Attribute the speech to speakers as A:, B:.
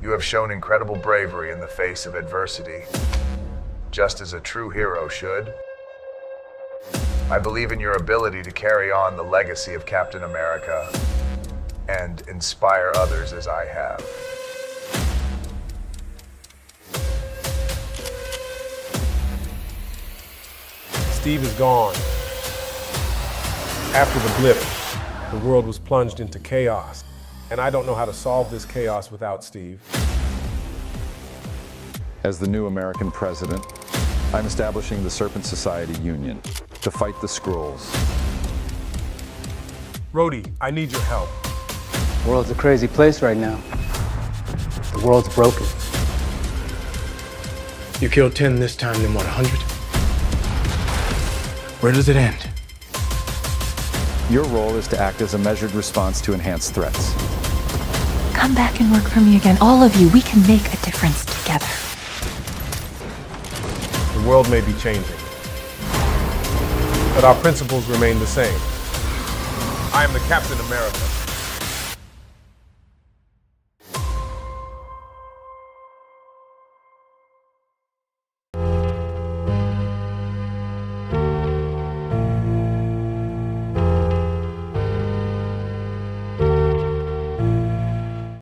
A: You have shown incredible bravery in the face of adversity, just as a true hero should. I believe in your ability to carry on the legacy of Captain America and inspire others as I have.
B: Steve is gone. After the blip, the world was plunged into chaos. And I don't know how to solve this chaos without Steve.
C: As the new American president, I'm establishing the Serpent Society Union to fight the Skrulls.
B: Rhodey, I need your help.
D: The world's a crazy place right now. The world's broken.
E: You killed 10 this time, then what, 100? Where does it end?
C: Your role is to act as a measured response to enhanced threats.
F: Come back and work for me again. All of you, we can make a difference together.
B: The world may be changing, but our principles remain the same. I am the Captain America.